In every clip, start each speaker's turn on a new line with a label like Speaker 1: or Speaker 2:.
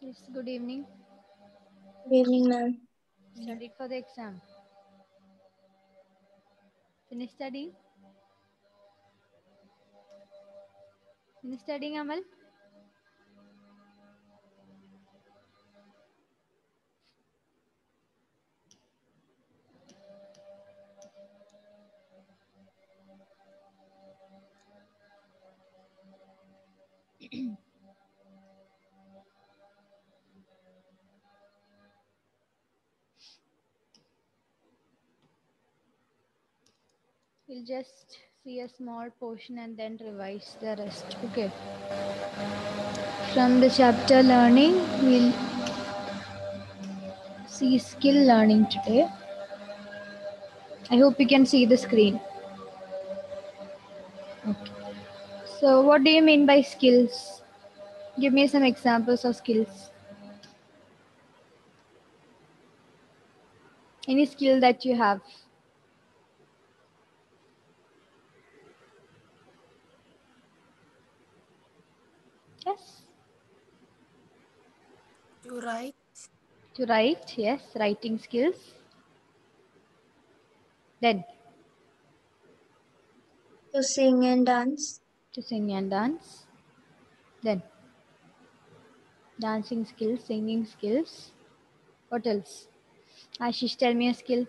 Speaker 1: Yes, good evening.
Speaker 2: Good evening, ma'am.
Speaker 1: Studied for the exam. Finish studying? Finish studying, Amal? We'll just see a small portion and then revise the rest. Okay. From the chapter learning, we'll see skill learning today. I hope you can see the screen. Okay. So, what do you mean by skills? Give me some examples of skills. Any skill that you have. Yes.
Speaker 2: To write.
Speaker 1: To write, yes, writing skills. Then
Speaker 2: To sing and dance.
Speaker 1: to sing and dance. Then dancing skills, singing skills. What else? Ashish, tell me a skill.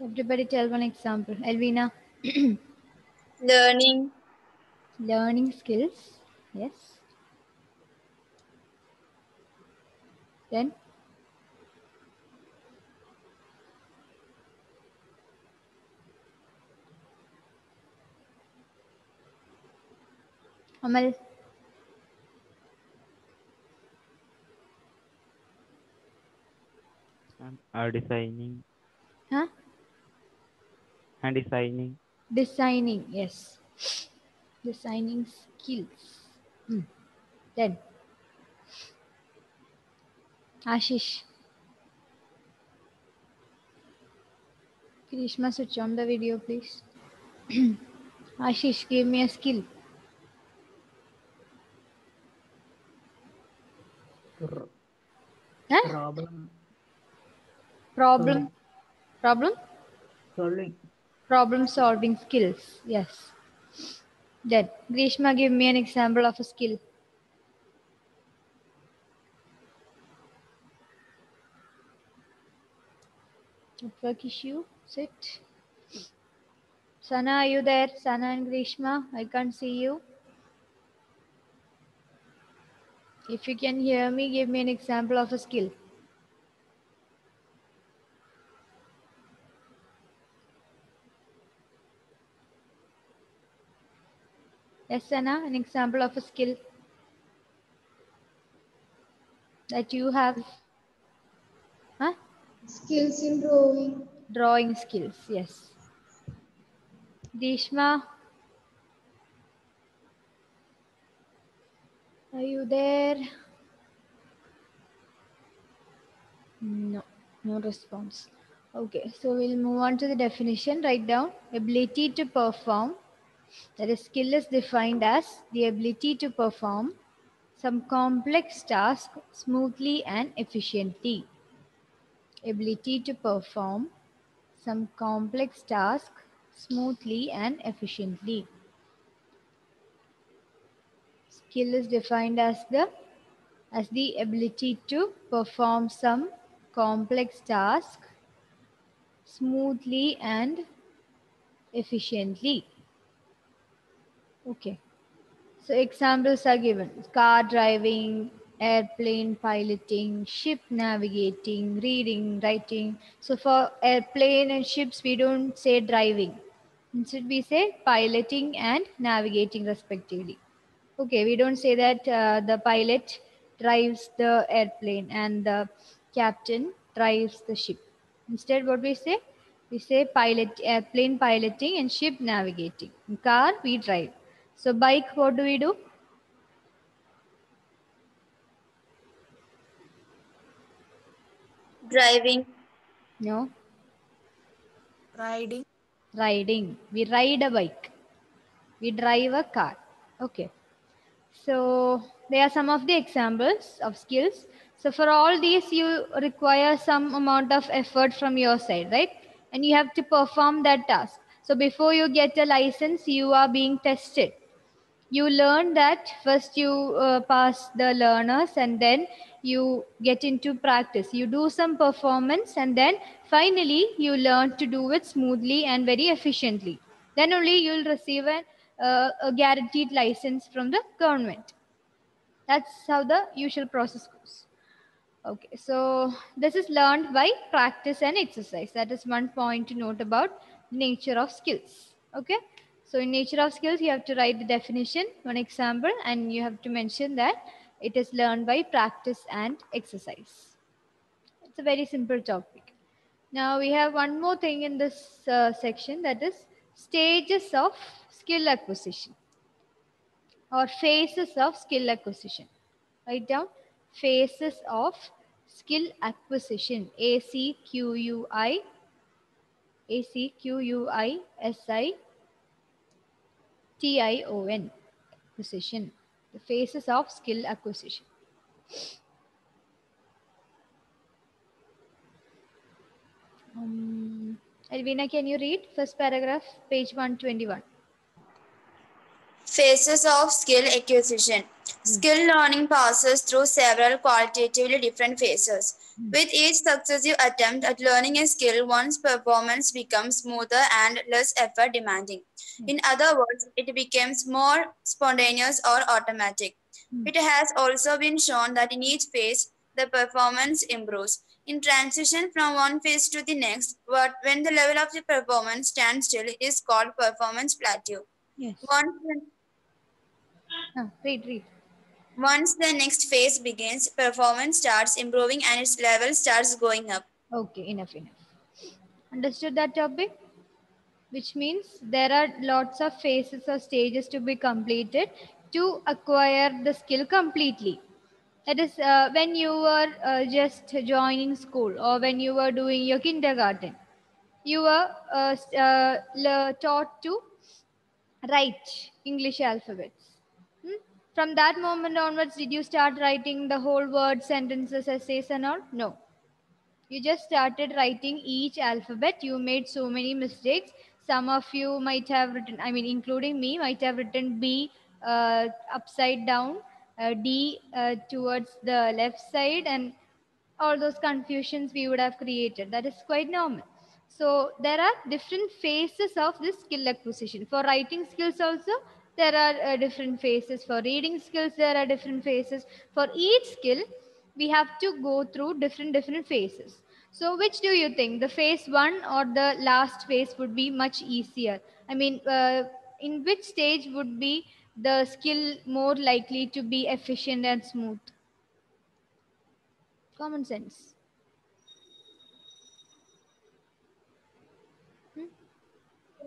Speaker 1: Everybody tell one example. Elvina,
Speaker 2: Learning.
Speaker 1: learning skills. Yes. Then Amal,
Speaker 3: and are designing
Speaker 1: huh?
Speaker 3: And designing
Speaker 1: Designing, yes. Designing skills. Hmm. Then Ashish. Krishma, switch on the video, please. Ashish, give me a skill. Huh?
Speaker 4: problem
Speaker 1: Problem. Problem?
Speaker 4: solving
Speaker 1: Problem solving skills. Yes. Then Grishma, give me an example of a skill. Network issue. Sit. Sana, are you there? Sana and Grishma, I can't see you. If you can hear me, give me an example of a skill. Yes, Sana, an example of a skill that you have. Huh?
Speaker 2: Skills in drawing.
Speaker 1: Drawing skills, yes. Dishma, are you there? No, no response. Okay, so we'll move on to the definition. Write down ability to perform. That is, skill is defined as the ability to perform some complex task smoothly and efficiently. Ability to perform some complex task smoothly and efficiently. Skill is defined as the as the ability to perform some complex task smoothly and efficiently. Okay. So examples are given. Car driving, airplane piloting, ship navigating, reading, writing. So for airplane and ships, we don't say driving. Instead, we say piloting and navigating respectively. Okay, we don't say that uh, the pilot drives the airplane and the captain drives the ship. Instead, what we say? We say pilot, airplane piloting and ship navigating. In car, we drive. So bike, what do we do?
Speaker 2: Driving.
Speaker 1: No.
Speaker 2: Riding.
Speaker 1: riding we ride a bike we drive a car okay so there are some of the examples of skills so for all these you require some amount of effort from your side right and you have to perform that task so before you get a license you are being tested you learn that first you uh, pass the learners and then you get into practice. You do some performance and then finally you learn to do it smoothly and very efficiently. Then only you'll receive a, uh, a guaranteed license from the government. That's how the usual process goes. Okay so this is learned by practice and exercise. That is one point to note about nature of skills. Okay so in nature of skills, you have to write the definition, one example, and you have to mention that it is learned by practice and exercise. It's a very simple topic. Now we have one more thing in this uh, section that is stages of skill acquisition or phases of skill acquisition. Write down phases of skill acquisition. A C Q U I A C Q U I S I T-I-O-N, acquisition, the phases of skill acquisition. Um, Elvina, can you read first paragraph, page 121?
Speaker 4: Phases of skill acquisition. Skill learning passes through several qualitatively different phases. Hmm. With each successive attempt at learning a skill, one's performance becomes smoother and less effort demanding. Hmm. In other words, it becomes more spontaneous or automatic. Hmm. It has also been shown that in each phase, the performance improves. In transition from one phase to the next, what when the level of the performance stands still, it is called performance plateau.
Speaker 1: Yes.
Speaker 4: Once,
Speaker 1: Read, read.
Speaker 4: once the next phase begins, performance starts improving and its level starts going up.
Speaker 1: Okay, enough, enough. Understood that topic? Which means there are lots of phases or stages to be completed to acquire the skill completely. That is uh, when you were uh, just joining school or when you were doing your kindergarten. You were uh, uh, taught to write English alphabets. From that moment onwards, did you start writing the whole word, sentences, essays, and all? No. You just started writing each alphabet. You made so many mistakes. Some of you might have written, I mean, including me, might have written B uh, upside down, uh, D uh, towards the left side, and all those confusions we would have created. That is quite normal. So there are different phases of this skill acquisition. For writing skills also, there are uh, different phases. For reading skills, there are different phases. For each skill, we have to go through different different phases. So which do you think, the phase one or the last phase would be much easier? I mean, uh, in which stage would be the skill more likely to be efficient and smooth? Common sense.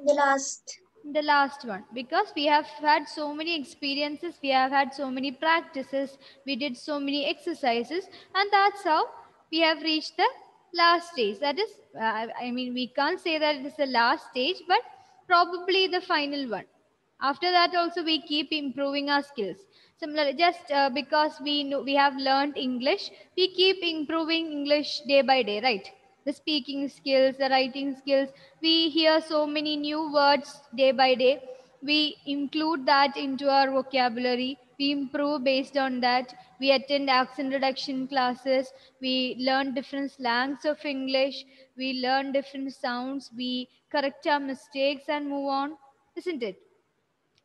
Speaker 2: The last.
Speaker 1: The last one. Because we have had so many experiences we have had so many practices we did so many exercises and that's how we have reached the last stage. That is uh, i mean we can't say that it is the last stage but probably the final one. After that also we keep improving our skills. Similarly just uh, because we know we have learned english we keep improving english day by day right the speaking skills, the writing skills. We hear so many new words day by day. We include that into our vocabulary. We improve based on that. We attend accent reduction classes. We learn different slangs of English. We learn different sounds. We correct our mistakes and move on. Isn't it?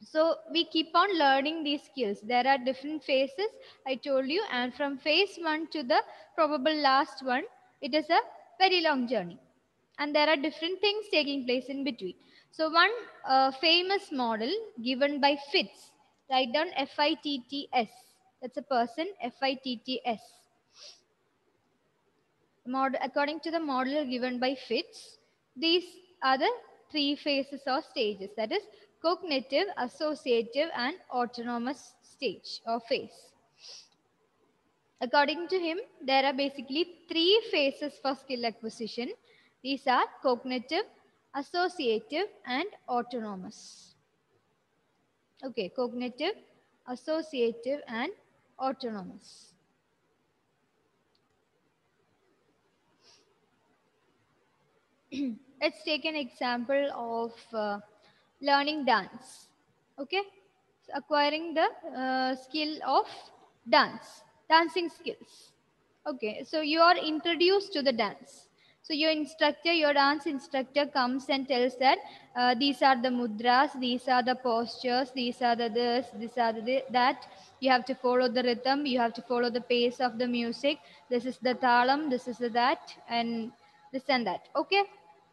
Speaker 1: so we keep on learning these skills there are different phases i told you and from phase 1 to the probable last one it is a very long journey. And there are different things taking place in between. So one uh, famous model given by Fitts. Write down f-i-t-t-s that's a person f-i-t-t-s model according to the model given by Fitts these are the three phases or stages. That is cognitive, associative, and autonomous stage or phase. According to him, there are basically three phases for skill acquisition. These are cognitive, associative, and autonomous. Okay, cognitive, associative, and autonomous. Let's take an example of uh, learning dance. Okay, so acquiring the uh, skill of dance, dancing skills. Okay, so you are introduced to the dance. So your instructor, your dance instructor comes and tells that uh, these are the mudras, these are the postures, these are the this, these are the that. You have to follow the rhythm, you have to follow the pace of the music. This is the talam, this is the that, and this and that. Okay,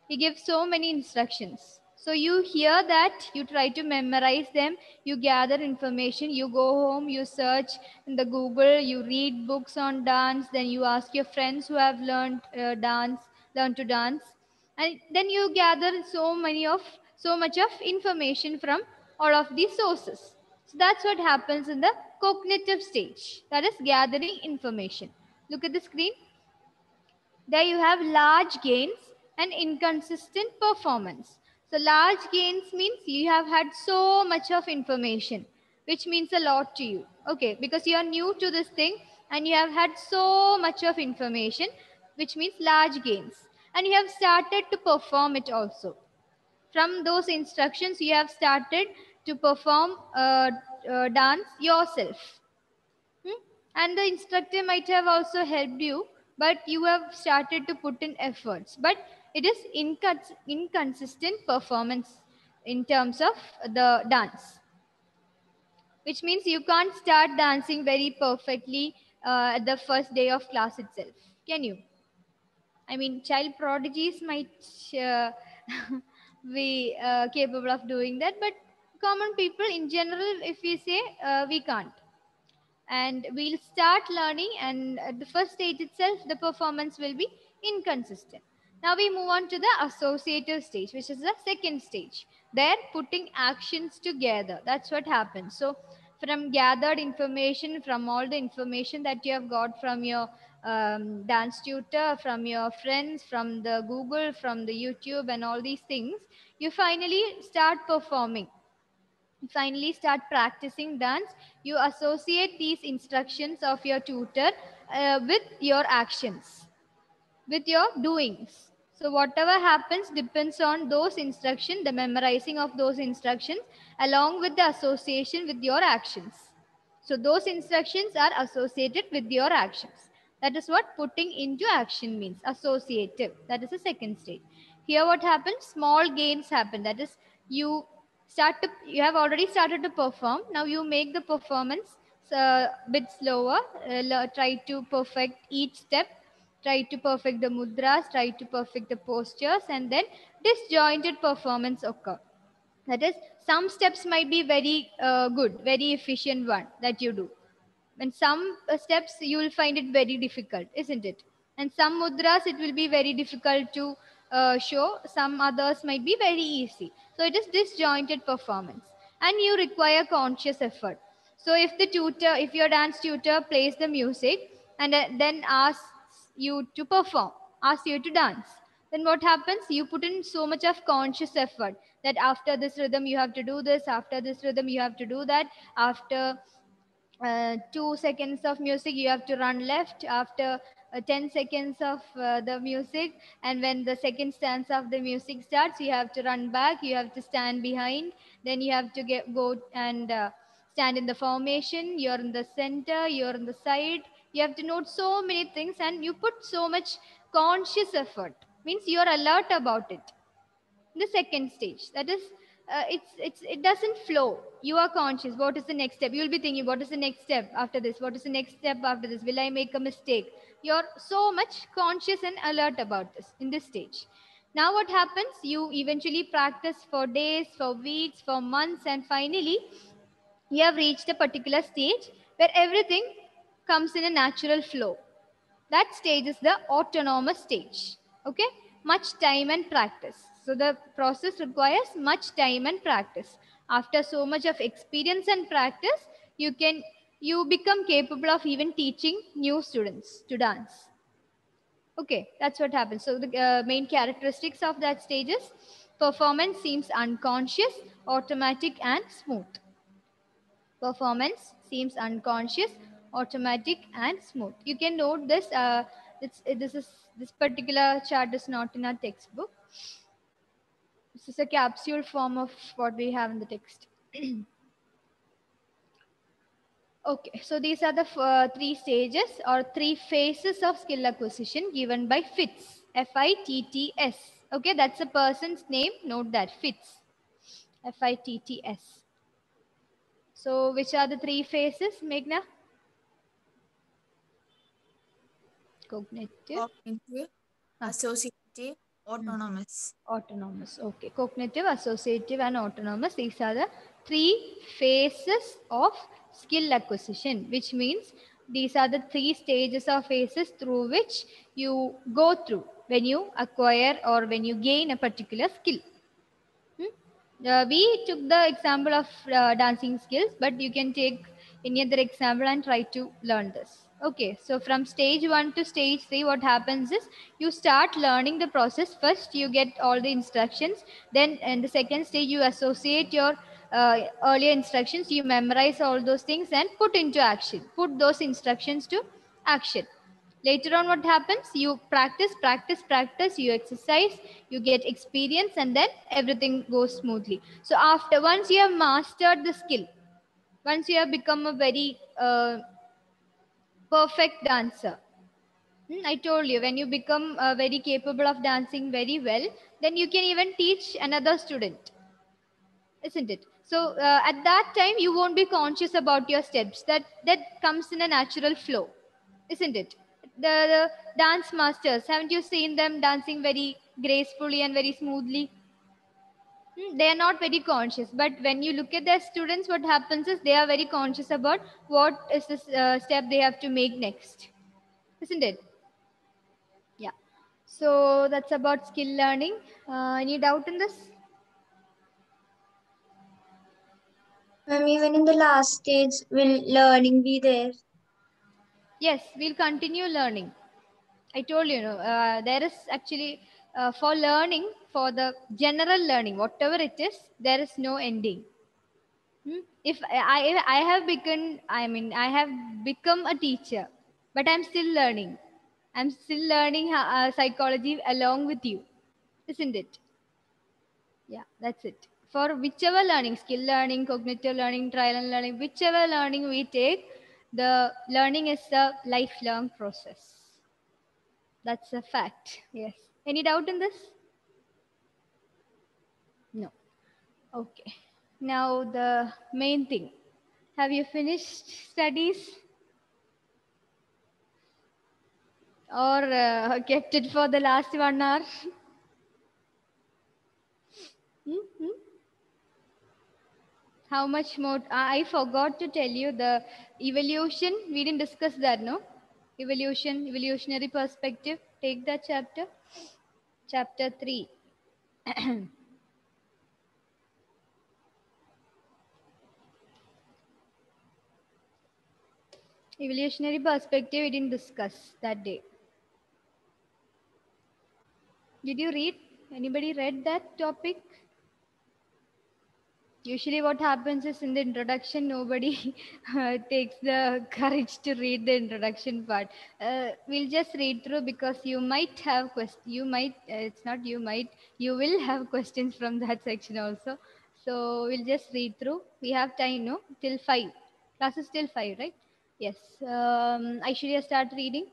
Speaker 1: he gives so many instructions. So you hear that, you try to memorize them, you gather information, you go home, you search in the Google, you read books on dance, then you ask your friends who have learned uh, dance, learn to dance, and then you gather so many of so much of information from all of these sources. So that's what happens in the cognitive stage, that is gathering information. Look at the screen. There you have large gains and inconsistent performance. So large gains means you have had so much of information, which means a lot to you. Okay, because you are new to this thing and you have had so much of information, which means large gains. And you have started to perform it also. From those instructions, you have started to perform uh, uh, dance yourself. Hmm? And the instructor might have also helped you, but you have started to put in efforts. But it is incons- inconsistent performance in terms of the dance, which means you can't start dancing very perfectly uh, at the first day of class itself. Can you? I mean, child prodigies might uh, be uh, capable of doing that, but common people in general, if we say, uh, we can't and we'll start learning and at the first stage itself the performance will be inconsistent now we move on to the associative stage which is the second stage. They're putting actions together. That's what happens. So from gathered information from all the information that you have got from your um, dance tutor from your friends from the google from the youtube and all these things you finally start performing. You finally start practicing dance. You associate these instructions of your tutor uh, with your actions with your doings so whatever happens depends on those instructions the memorizing of those instructions along with the association with your actions. So those instructions are associated with your actions. That is what putting into action means associative. That is the second stage here what happens? Small gains happen. That is you start to you have already started to perform. Now you make the performance a bit slower. Uh, try to perfect each step try to perfect the mudras try to perfect the postures and then disjointed performance occur. That is some steps might be very uh, good very efficient one that you do. And some uh, steps you will find it very difficult isn't it? And some mudras it will be very difficult to uh, show. Some others might be very easy. So it is disjointed performance. And you require conscious effort. So if the tutor if your dance tutor plays the music and uh, then asks you to perform asks you to dance. Then what happens? You put in so much of conscious effort that after this rhythm you have to do this after this rhythm you have to do that after uh, two seconds of music you have to run left after uh, 10 seconds of uh, the music and when the second stanza of the music starts you have to run back you have to stand behind then you have to get go and uh, stand in the formation you're in the center you're in the side you have to note so many things and you put so much conscious effort. Means you're alert about it. The second stage that is uh, it's it's it doesn't flow. You are conscious. What is the next step? You'll be thinking what is the next step after this? What is the next step after this? Will i make a mistake? You're so much conscious and alert about this in this stage. Now what happens? You eventually practice for days for weeks for months and finally you have reached a particular stage where everything comes in a natural flow. That stage is the autonomous stage okay? Much time and practice. So the process requires much time and practice. After so much of experience and practice you can you become capable of even teaching new students to dance. Okay that's what happens. So the uh, main characteristics of that stage is Performance seems unconscious, automatic, and smooth. Performance seems unconscious, automatic, and smooth. You can note this. Uh, this is this particular chart is not in our textbook. This is a capsule form of what we have in the text. okay, so these are the uh, three stages or three phases of skill acquisition given by Fitts. F-I-T-T-S. Okay, that's a person's name. Note that Fitts. F-I-T-T-S. So which are the three phases, Meghna? Cognitive,
Speaker 5: cognitive, associative, autonomous.
Speaker 1: autonomous. Okay, cognitive, associative, and autonomous. These are the three phases of skill acquisition, which means these are the three stages or phases through which you go through when you acquire or when you gain a particular skill. Hmm? Uh, we took the example of uh, dancing skills, but you can take any other example and try to learn this. Okay, so from stage one to stage three, what happens is you start learning the process. First, you get all the instructions. Then, in the second stage, you associate your uh, earlier instructions. You memorize all those things and put into action. Put those instructions to action. Later on, what happens? You practice, practice, practice. You exercise. You get experience, and then everything goes smoothly. So, after once you have mastered the skill, once you have become a very uh, perfect dancer. Hmm, I told you, when you become uh, very capable of dancing very well, then you can even teach another student. Isn't it? So uh, at that time, you won't be conscious about your steps. That that comes in a natural flow, isn't it? The, the dance masters, haven't you seen them dancing very gracefully and very smoothly? They are not very conscious but when you look at their students what happens is they are very conscious about what is the uh, step they have to make next isn't it? Yeah. So that's about skill learning. Uh, any doubt in this?
Speaker 2: Ma'am, even in the last stage, will learning be there?
Speaker 1: yes we'll continue learning. I told you, you know uh, there is actually uh, for learning for the general learning whatever it is there is no ending. Hmm? if I, I have become i mean i have become a teacher but i'm still learning. I'm still learning uh, psychology along with you isn't it? Yeah that's it. For whichever learning skill learning cognitive learning trial and learning whichever learning we take the learning is a lifelong process. That's a fact yes any doubt in this? No. Okay. Now the main thing. Have you finished studies? Or uh, kept it for the last one hour? Hmm, hmm? how much more? I forgot to tell you the evolution. We didn't discuss that no? Evolution evolutionary perspective. Take that chapter chapter 3 evolutionary perspective we didn't discuss that day. Did you read? Anybody read that topic usually what happens is in the introduction nobody uh, takes the courage to read the introduction part. Uh, we'll just read through because you might have quest you might uh, it's not you might you will have questions from that section also. So we'll just read through. We have time no? Till 5 class is till 5 right? Yes. Um, aishwarya start reading.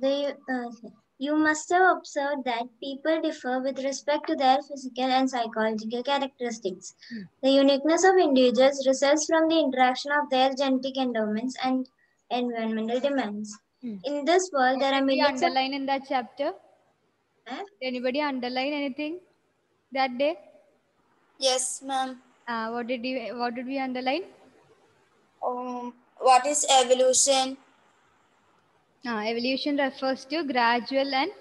Speaker 2: They, uh, you must have observed that people differ with respect to their physical and psychological characteristics.
Speaker 1: Hmm.
Speaker 2: The uniqueness of individuals results from the interaction of their genetic endowments and environmental demands.
Speaker 1: Hmm.
Speaker 2: In this world, there are
Speaker 1: Anybody
Speaker 2: millions of
Speaker 1: underline in that chapter
Speaker 2: Huh?
Speaker 1: anybody underline anything that day
Speaker 4: Yes, ma'am.
Speaker 1: uh, what did you what did we underline
Speaker 4: Um, what is evolution?
Speaker 1: Uh, evolution refers to gradual and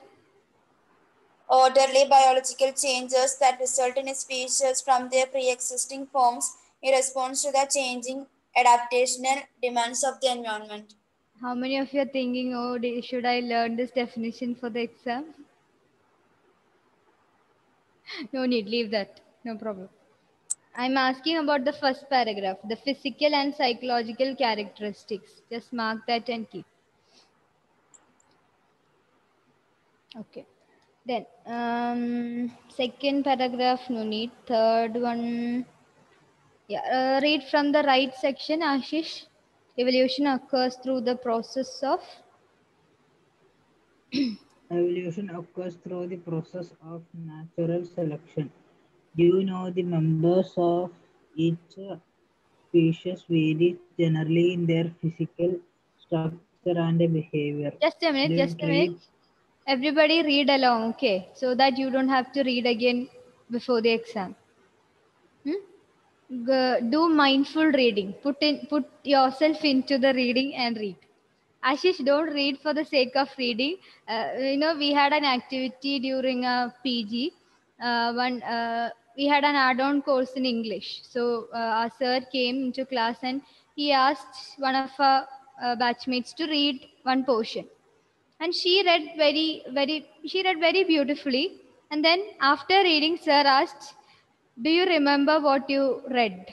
Speaker 4: Orderly biological changes that result in species from their pre-existing forms in response to the changing adaptational demands of the environment.
Speaker 1: how many of you are thinking oh should i learn this definition for the exam no need, leave that. No problem. I'm asking about the first paragraph, the physical and psychological characteristics. Just mark that and keep. Okay. Then, um, second paragraph, no need. Third one, yeah, uh, read from the right section, Ashish. Evolution occurs through the process of
Speaker 6: Evolution occurs through the process of natural selection. Do you know the members of each species vary generally in their physical structure and behavior?
Speaker 1: just a minute,
Speaker 6: They
Speaker 1: just a minute. Everybody read along, okay, so that you don't have to read again before the exam. Hmm? Do mindful reading. Put in, put yourself into the reading and read. Ashish, don't read for the sake of reading. Uh, you know, we had an activity during a PG. Uh, one, uh, we had an add-on course in English. So uh, our sir came into class and he asked one of our uh, batchmates to read one portion and she read very very she read very beautifully. And then after reading sir asked do you remember what you read?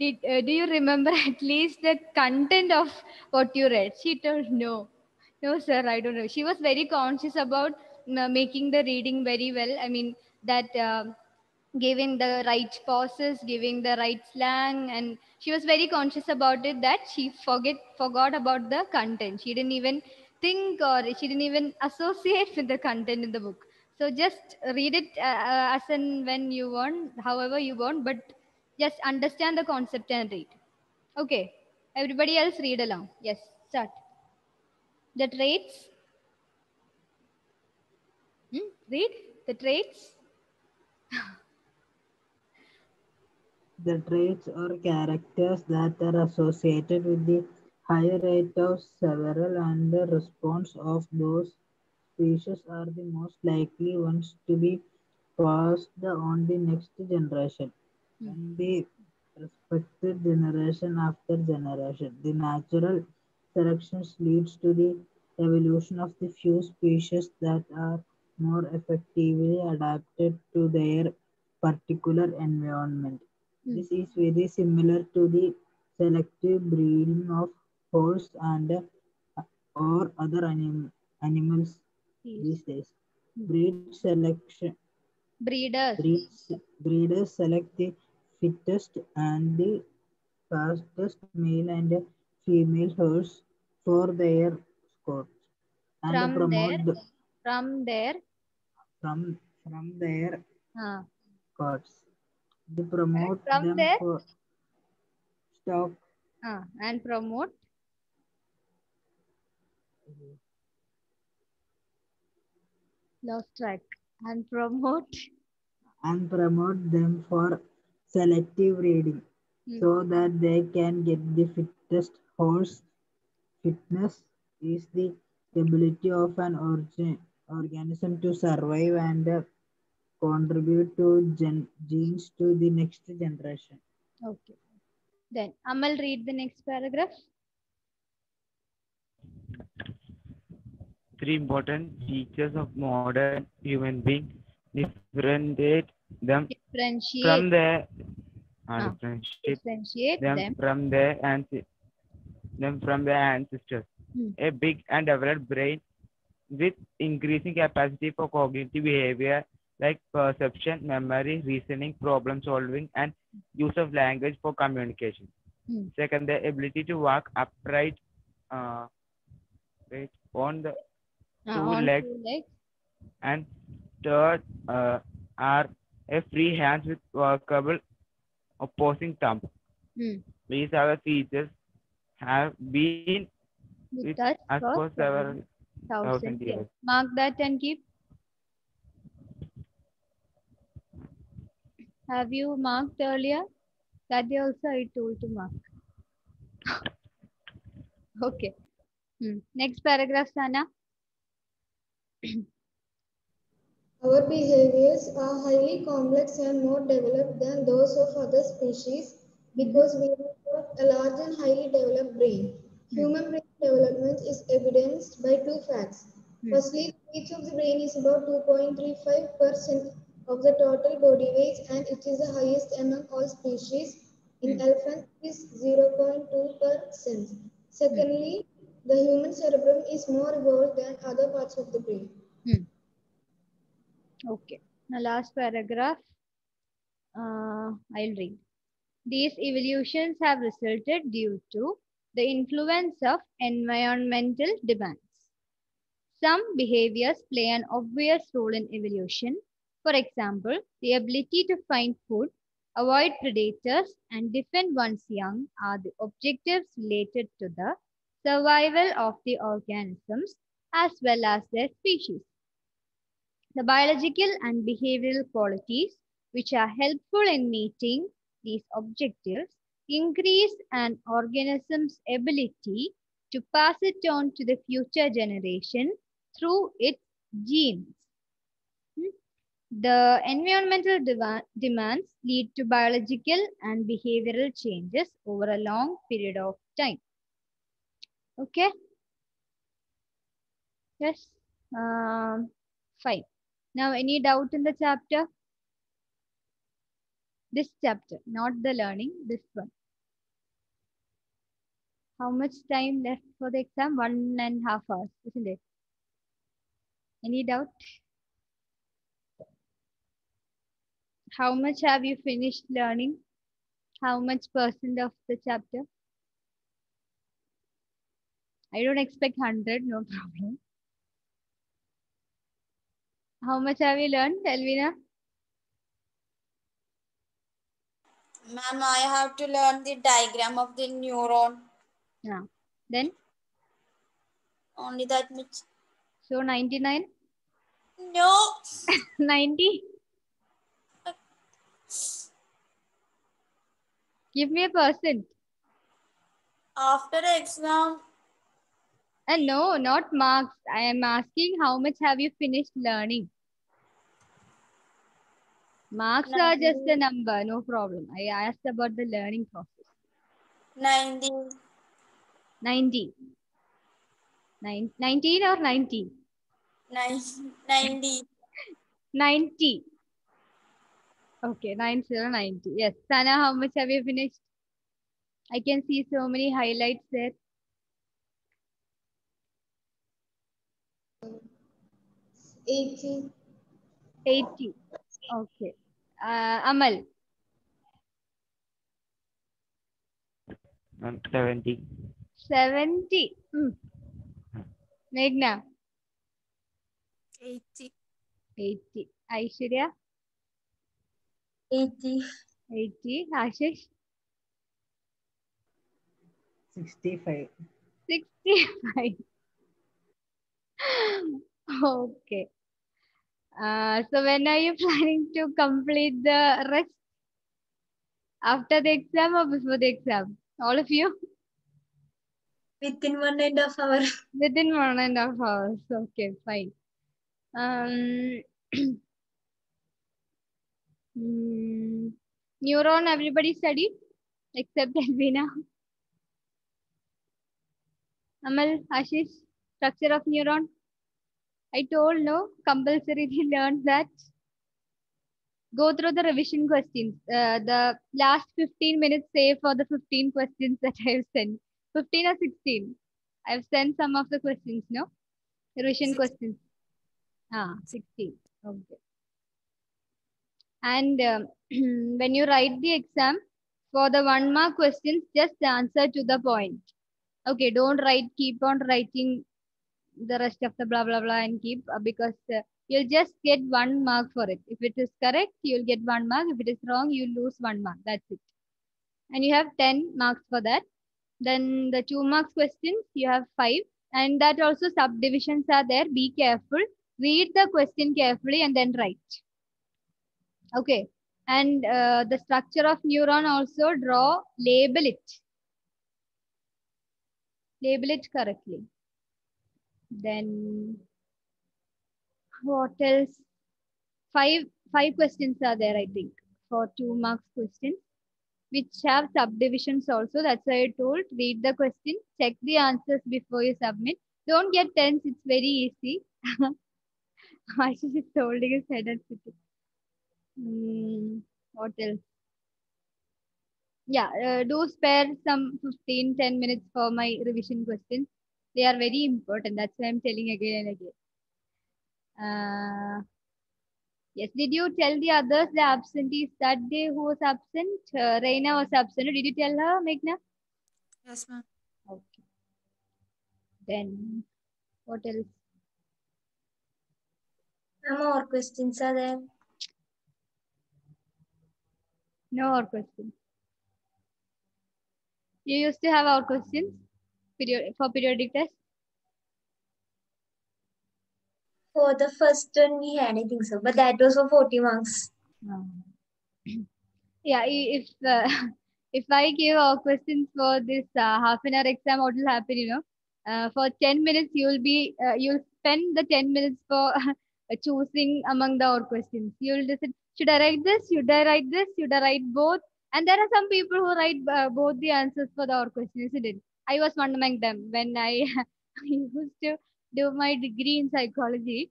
Speaker 1: Did uh, do you remember at least the content of what you read? She told no. No sir i don't know. She was very conscious about uh, making the reading very well. I mean that um giving the right pauses giving the right slang. And she was very conscious about it that she forget forgot about the content. She didn't even think or she didn't even associate with the content in the book. So just read it uh, uh, as and when you want however you want but just understand the concept and read. Okay everybody else read along. Yes start. The traits. Hmm? read the traits.
Speaker 6: The traits or characters that are associated with the high rate of several and the response of those species are the most likely ones to be passed on the next generation and the respected generation after generation. The natural selection leads to the evolution of the few species that are more effectively adapted to their particular environment.
Speaker 1: Hmm.
Speaker 6: This is very similar to the selective breeding of horse and uh, or other anim- animals these days. Breed selection
Speaker 1: breeders.
Speaker 6: breeds, breeders select the fittest and the fastest male and female horse for their scots and
Speaker 1: From
Speaker 6: promote
Speaker 1: their-
Speaker 6: the,
Speaker 1: from there
Speaker 6: from from their
Speaker 1: uh,
Speaker 6: scots. They promote
Speaker 1: from
Speaker 6: them
Speaker 1: their-
Speaker 6: for stock.
Speaker 1: Uh, and promote lost track and promote
Speaker 6: and promote them for selective breeding
Speaker 1: Hmm.
Speaker 6: so that they can get the fittest horse. Fitness is the ability of an orgi- organism to survive and uh, contribute to gen- genes to the next generation.
Speaker 1: okay then amal read the next paragraph
Speaker 3: Three important features of modern human being differentiate them
Speaker 1: differentiate
Speaker 3: from their uh,
Speaker 1: Ah.
Speaker 3: differentiate
Speaker 1: differentiate
Speaker 3: them,
Speaker 1: them
Speaker 3: from their anci- them from their ancestors.
Speaker 1: Hmm.
Speaker 3: A big and developed brain with increasing capacity for cognitive behavior like perception, memory, reasoning, problem solving, and use of language for communication.
Speaker 1: Hmm.
Speaker 3: Second, the ability to walk upright uh, right, on the
Speaker 1: uh,
Speaker 3: two legs.
Speaker 1: two legs
Speaker 3: and third uh, are a free hands with workable opposing thumb.
Speaker 1: Hmm.
Speaker 3: These are the features have been
Speaker 1: with us for
Speaker 3: several
Speaker 1: thousand
Speaker 3: thousand
Speaker 1: years.
Speaker 3: years.
Speaker 1: Mark that and keep. Have you marked earlier? That day also I told to mark. okay. Hmm. Next paragraph, Sana.
Speaker 7: Our behaviors are highly complex and more developed than those of other species because we have a large and highly developed brain. Human brain development is evidenced by two facts.
Speaker 1: Hmm.
Speaker 7: Firstly, each of the brain is about 2.35 per cent- of the total body weight and it is the highest among all species. In elephants, it is 0.2 percent. Secondly, the human cerebrum is more evolved than other parts of the brain.
Speaker 1: Hmm. Okay. Now last paragraph. Uh, I'll read. These evolutions have resulted due to the influence of environmental demands. Some behaviors play an obvious role in evolution. For example, the ability to find food, avoid predators, and defend one's young are the objectives related to the survival of the organisms as well as their species. The biological and behavioral qualities which are helpful in meeting these objectives increase an organism's ability to pass it on to the future generation through its genes. Hmm. The environmental demands lead to biological and behavioral changes over a long period of time. Okay. Yes. Um, fine. Now, any doubt in the chapter? This chapter, not the learning, this one. How much time left for the exam? One and a half hours, isn't it? Any doubt? How much have you finished learning? How much percent of the chapter? I don't expect 100, no problem. How much have you learned, Elvina?
Speaker 4: Ma'am, I have to learn the diagram of the neuron.
Speaker 1: Yeah. Then,
Speaker 4: Only that much.
Speaker 1: so 99?
Speaker 4: No.
Speaker 1: 90? Give me a percent.
Speaker 4: After the exam,
Speaker 1: And no, not marks. I am asking how much have you finished learning? Marks are just a number, no problem. I asked about the learning process.
Speaker 4: 90,
Speaker 1: 90. Nine, 19 or 90?
Speaker 4: 90.
Speaker 1: 90. Okay, 90, 90. Yes. Sana, how much have you finished? I can see so many highlights there.
Speaker 7: 80,
Speaker 1: 80. Okay. Uh, Amal,
Speaker 3: Um, 70.
Speaker 1: 70. Hmm. Meghna,
Speaker 5: 80.
Speaker 1: 80. Aishwarya,
Speaker 2: 80,
Speaker 1: 80. Ashish,
Speaker 6: 65.
Speaker 1: 65. okay. Uh, so when are you planning to complete the rest? After the exam or before the exam? All of you?
Speaker 2: within one and a half hour.
Speaker 1: Within one and a half hours. Okay, fine. Um, hmm, neuron, everybody studied except Elvina. Amal, Ashish, structure of neuron. I told no, compulsory they learned that. Go through the revision questions. Uh, the last 15 minutes save for the 15 questions that I have sent. 15 or 16. I've sent some of the questions, no? Revision
Speaker 5: Six.
Speaker 1: questions. Ah, 16. Okay. And um, when you write the exam, for the one mark questions, just answer to the point. Okay, don't write, keep on writing the rest of the blah blah blah and keep uh, because uh, you'll just get one mark for it. If it is correct, you'll get one mark. If it is wrong, you lose one mark. That's it. And you have 10 marks for that. Then the two marks questions, you have five. And that also subdivisions are there. Be careful. Read the question carefully and then write. Okay. And uh, the structure of neuron also draw, label it. Label it correctly. Then what else? Five five questions are there, I think, for two marks questions, which have subdivisions also. That's why I told read the question, check the answers before you submit. Don't get tense, it's very easy. Ashish is holding his head and sitting. Hmm, what else? Yeah, uh, do spare some 15 10 minutes for my revision questions. They are very important. That's why I'm telling again and again. Uh, yes, did you tell the others, the absentees, that day who was absent? Uh, Reina was absent. Did you tell her, Meghna?
Speaker 5: Yes, ma'am.
Speaker 1: Okay. Then, what else?
Speaker 2: No more questions are there.
Speaker 1: No more questions. You used to have our questions period, for periodic test?
Speaker 2: For the first one, we had, I think so, but that was for 40 marks.
Speaker 1: yeah if uh, if i give questions for this uh, half an hour exam what will happen you know? Uh, for 10 minutes you'll be uh, you'll spend the 10 minutes for choosing among the our questions. You'll decide should i write this? Should i write this? Should i write both? And there are some people who write uh, both the answers for the our question isn't it i was one among them when i used to do my degree in psychology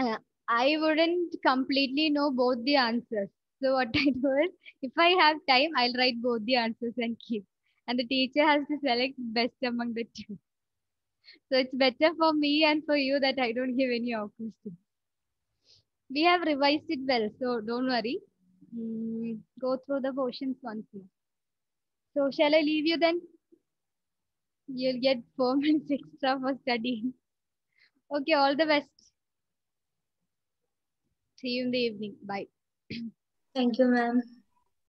Speaker 1: uh, i wouldn't completely know both the answers so what I do is, if I have time, I'll write both the answers and keep. And the teacher has to select best among the two. So it's better for me and for you that I don't give any of questions. We have revised it well, so don't worry. Mm, go through the portions once more. So shall I leave you then? You'll get four minutes extra for studying. Okay, all the best. See you in the evening. Bye.
Speaker 2: Thank you, ma'am.